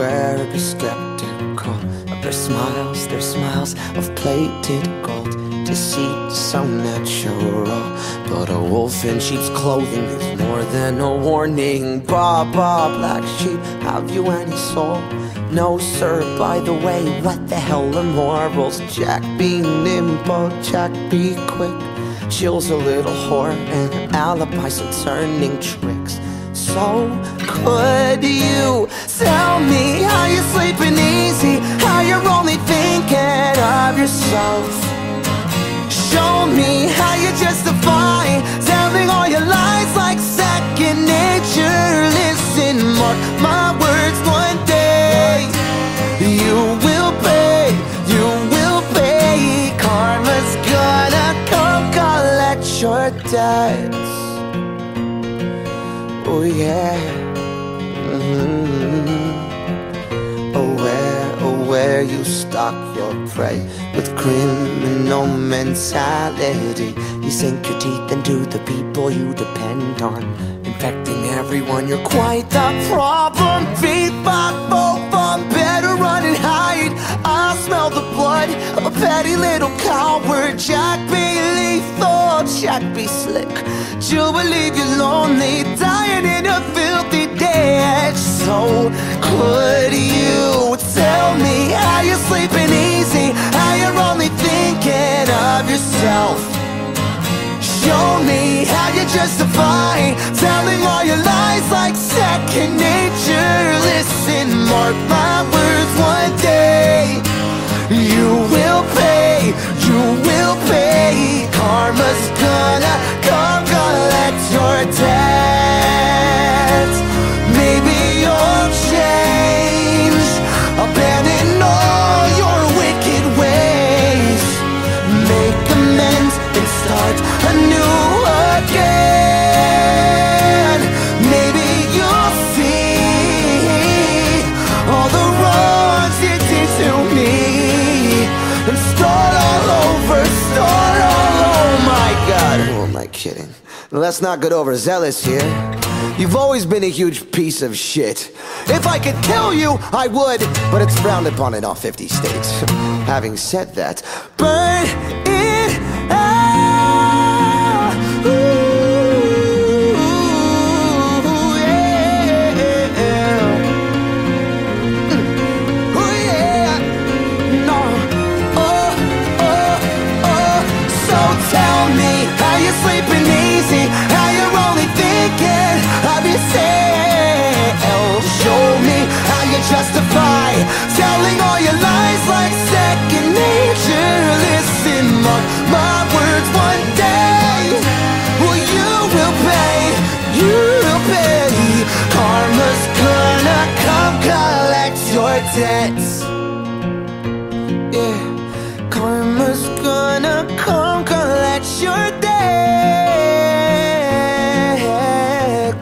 be skeptical of their smiles, their smiles of plated gold. Deceit so natural, but a wolf in sheep's clothing is more than a warning. Baba, black sheep, have you any soul? No, sir, by the way, what the hell are morals? Jack be nimble, Jack be quick. Jill's a little whore and alibi's are turning tricks. So, could you tell me how you're sleeping easy? How you're only thinking of yourself? Show me how you justify telling all your lies like second nature. Listen, mark my words one day. You will pay, you will pay. Karma's gonna come collect your debts. Oh, yeah. Mm-hmm. Oh, where, oh, where you stalk your prey with criminal mentality. You sink your teeth into the people you depend on, infecting everyone. You're quite the problem. Feet back, both better run and hide. I smell the blood of a petty little coward. Jack Jack be slick. You'll believe you're lonely, dying in a filthy ditch. So could you tell me how you're sleeping easy? How you're only thinking of yourself? Show me how you justify telling all your lies like second nature. Listen, mark my words one day. You will pay, I kidding? Let's not get overzealous here. You've always been a huge piece of shit. If I could kill you, I would, but it's frowned upon in all 50 states. Having said that, burn debts. Yeah, karma's gonna come collect your debt.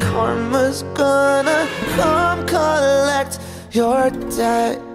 Karma's gonna come collect your debt.